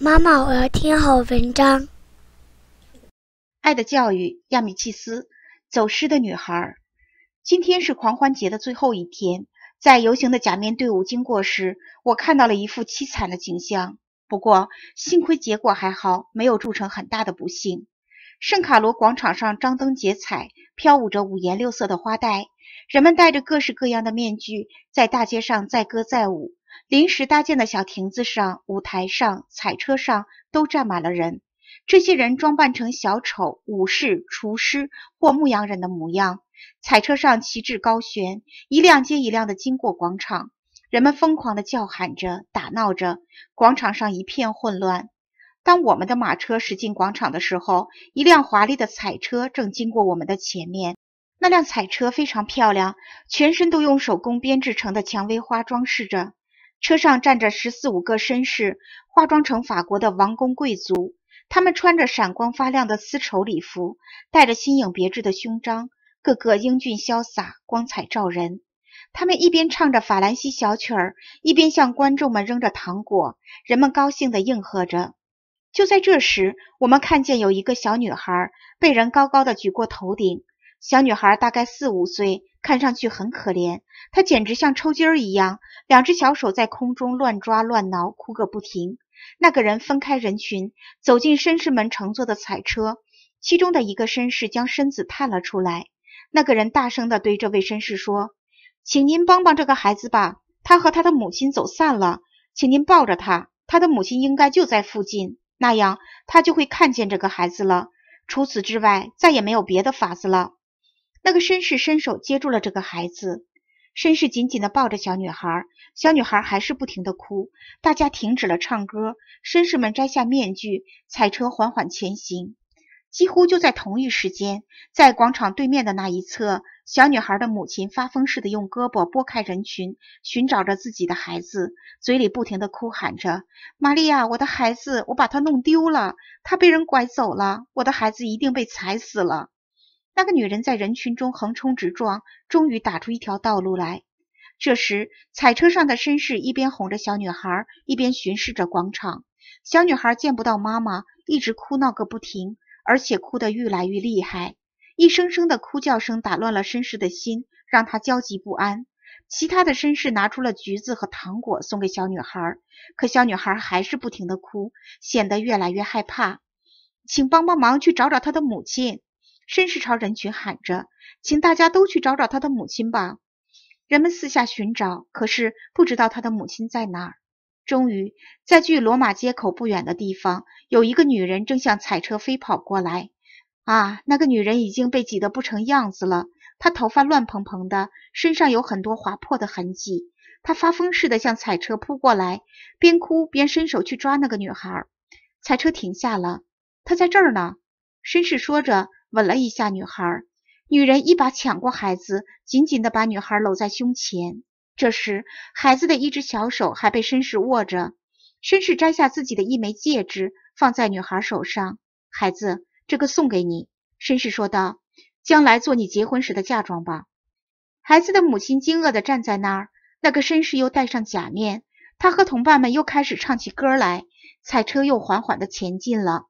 妈妈，我要听好文章。爱的教育，亚米契斯，走失的女孩。今天是狂欢节的最后一天，在游行的假面队伍经过时，我看到了一幅凄惨的景象。不过幸亏结果还好，没有铸成很大的不幸。圣卡罗广场上张灯结彩，飘舞着五颜六色的花带，人们戴着各式各样的面具，在大街上载歌载舞。临时搭建的小亭子上、舞台上、彩车上都站满了人。这些人装扮成小丑、武士、厨师或牧羊人的模样。彩车上旗帜高悬，一辆接一辆的经过广场，人们疯狂地叫喊着、打闹着，广场上一片混乱。当我们的马车驶进广场的时候，一辆华丽的彩车正经过我们的前面。那辆彩车非常漂亮，全身都用手工编制成的蔷薇花装饰着。车上站着十四五个绅士，化妆成法国的王公贵族。他们穿着闪光发亮的丝绸礼服，戴着新颖别致的胸章，个个英俊潇洒，光彩照人。他们一边唱着法兰西小曲儿，一边向观众们扔着糖果，人们高兴地应和着。就在这时，我们看见有一个小女孩被人高高的举过头顶。小女孩大概四五岁，看上去很可怜，他简直像抽筋儿一样，两只小手在空中乱抓乱挠，哭个不停。那个人分开人群，走进绅士们乘坐的彩车。其中的一个绅士将身子探了出来。那个人大声地对这位绅士说：“请您帮帮这个孩子吧，他和他的母亲走散了，请您抱着他，他的母亲应该就在附近，那样他就会看见这个孩子了。除此之外，再也没有别的法子了。”那个绅士伸手接住了这个孩子。绅士紧紧地抱着小女孩，小女孩还是不停地哭。大家停止了唱歌，绅士们摘下面具，彩车缓缓前行。几乎就在同一时间，在广场对面的那一侧，小女孩的母亲发疯似的用胳膊拨开人群，寻找着自己的孩子，嘴里不停地哭喊着：“玛利亚，我的孩子，我把他弄丢了，他被人拐走了，我的孩子一定被踩死了。”那个女人在人群中横冲直撞，终于打出一条道路来。这时，彩车上的绅士一边哄着小女孩，一边巡视着广场。小女孩见不到妈妈，一直哭闹个不停，而且哭得愈来愈厉害。一声声的哭叫声打乱了绅士的心，让他焦急不安。其他的绅士拿出了橘子和糖果送给小女孩，可小女孩还是不停的哭，显得越来越害怕。请帮帮忙，去找找她的母亲。绅士朝人群喊着：“请大家都去找找他的母亲吧！”人们四下寻找，可是不知道他的母亲在哪儿。终于，在距罗马街口不远的地方，有一个女人正向彩车飞跑过来。啊，那个女人已经被挤得不成样子了，她头发乱蓬蓬的，身上有很多划破的痕迹。她发疯似的向彩车扑过来，边哭边伸手去抓那个女孩。彩车停下了，她在这儿呢。绅士说着。吻了一下女孩，女人一把抢过孩子，紧紧地把女孩搂在胸前。这时，孩子的一只小手还被绅士握着。绅士摘下自己的一枚戒指，放在女孩手上。孩子，这个送给你。绅士说道：“将来做你结婚时的嫁妆吧。”孩子的母亲惊愕地站在那儿。那个绅士又戴上假面，他和同伴们又开始唱起歌来。彩车又缓缓地前进了。